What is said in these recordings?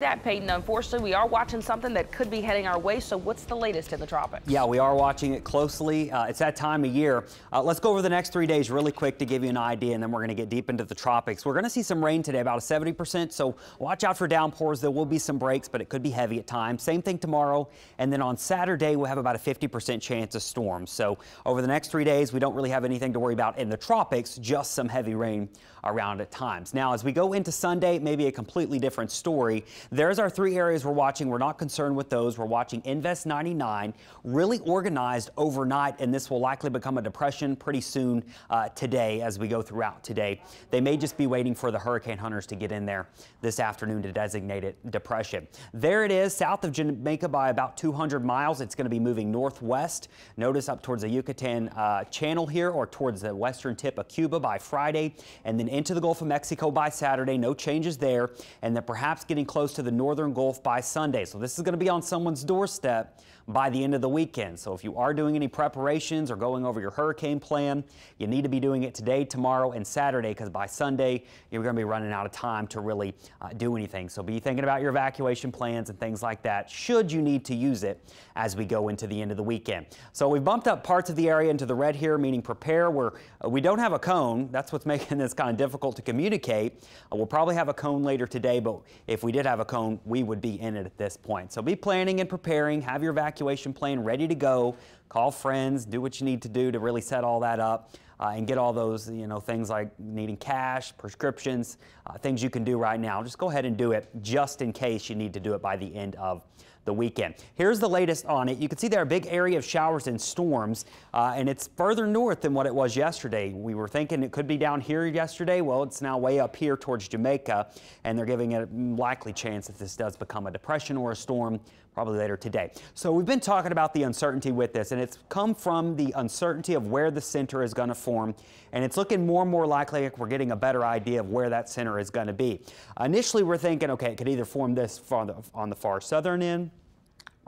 That Peyton, unfortunately, we are watching something that could be heading our way. So, what's the latest in the tropics? Yeah, we are watching it closely. Uh, it's that time of year. Uh, let's go over the next three days really quick to give you an idea, and then we're going to get deep into the tropics. We're going to see some rain today, about a 70%. So, watch out for downpours. There will be some breaks, but it could be heavy at times. Same thing tomorrow. And then on Saturday, we'll have about a 50% chance of storms. So, over the next three days, we don't really have anything to worry about in the tropics, just some heavy rain around at times. Now, as we go into Sunday, maybe a completely different story. There's our three areas we're watching. We're not concerned with those. We're watching Invest 99, really organized overnight, and this will likely become a depression pretty soon uh, today as we go throughout today. They may just be waiting for the hurricane hunters to get in there this afternoon to designate it depression. There it is, south of Jamaica by about 200 miles. It's going to be moving northwest. Notice up towards the Yucatan uh, Channel here or towards the western tip of Cuba by Friday, and then into the Gulf of Mexico by Saturday. No changes there, and then perhaps getting close to the northern northern Gulf by Sunday. So this is going to be on someone's doorstep by the end of the weekend. So if you are doing any preparations or going over your hurricane plan, you need to be doing it today, tomorrow, and Saturday because by Sunday you're going to be running out of time to really uh, do anything. So be thinking about your evacuation plans and things like that should you need to use it as we go into the end of the weekend. So we've bumped up parts of the area into the red here, meaning prepare where uh, we don't have a cone. That's what's making this kind of difficult to communicate. Uh, we'll probably have a cone later today, but if we did have a cone, we would be in it at this point. So be planning and preparing, have your evacuation plan ready to go, call friends, do what you need to do to really set all that up. Uh, and get all those, you know, things like needing cash, prescriptions, uh, things you can do right now. Just go ahead and do it just in case you need to do it by the end of the weekend. Here's the latest on it. You can see there a big area of showers and storms, uh, and it's further north than what it was yesterday. We were thinking it could be down here yesterday. Well, it's now way up here towards Jamaica, and they're giving it a likely chance that this does become a depression or a storm probably later today. So we've been talking about the uncertainty with this, and it's come from the uncertainty of where the center is going to form, and it's looking more and more likely like we're getting a better idea of where that center is going to be. Initially, we're thinking, okay, it could either form this on the, on the far southern end,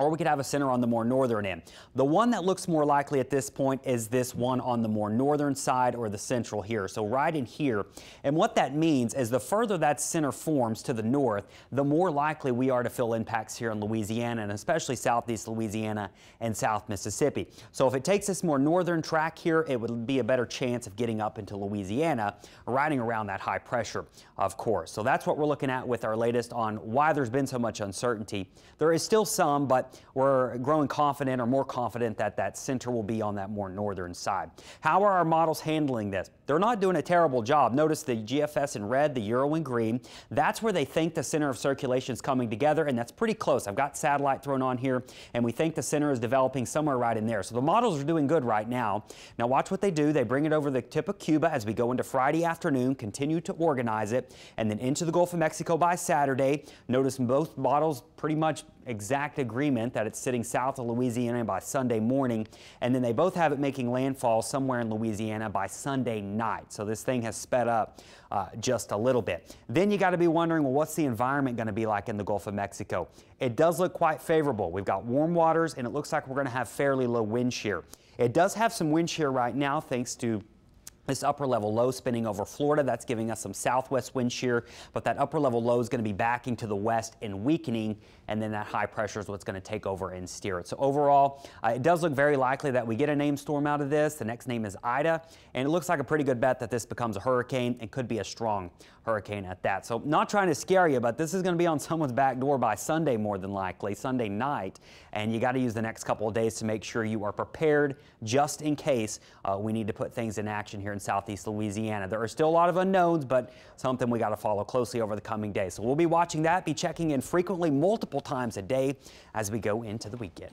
or we could have a center on the more northern end. The one that looks more likely at this point is this one on the more northern side or the central here. So right in here. And what that means is the further that center forms to the north, the more likely we are to feel impacts here in Louisiana and especially southeast Louisiana and south Mississippi. So if it takes this more northern track here, it would be a better chance of getting up into Louisiana, riding around that high pressure, of course. So that's what we're looking at with our latest on why there's been so much uncertainty. There is still some, but we're growing confident or more confident that that center will be on that more northern side. How are our models handling this? They're not doing a terrible job. Notice the GFS in red, the Euro in green. That's where they think the center of circulation is coming together, and that's pretty close. I've got satellite thrown on here, and we think the center is developing somewhere right in there. So the models are doing good right now. Now watch what they do. They bring it over the tip of Cuba as we go into Friday afternoon, continue to organize it, and then into the Gulf of Mexico by Saturday. Notice both models pretty much exact agreement that it's sitting south of Louisiana by Sunday morning, and then they both have it making landfall somewhere in Louisiana by Sunday night. So this thing has sped up uh, just a little bit. Then you got to be wondering, well, what's the environment going to be like in the Gulf of Mexico? It does look quite favorable. We've got warm waters, and it looks like we're going to have fairly low wind shear. It does have some wind shear right now thanks to this upper level low spinning over Florida. That's giving us some southwest wind shear, but that upper level low is going to be backing to the west and weakening, and then that high pressure is what's going to take over and steer it. So overall, uh, it does look very likely that we get a name storm out of this. The next name is Ida, and it looks like a pretty good bet that this becomes a hurricane and could be a strong hurricane at that. So not trying to scare you, but this is going to be on someone's back door by Sunday more than likely, Sunday night, and you got to use the next couple of days to make sure you are prepared just in case uh, we need to put things in action here southeast Louisiana. There are still a lot of unknowns, but something we got to follow closely over the coming days. So we'll be watching that, be checking in frequently multiple times a day as we go into the weekend.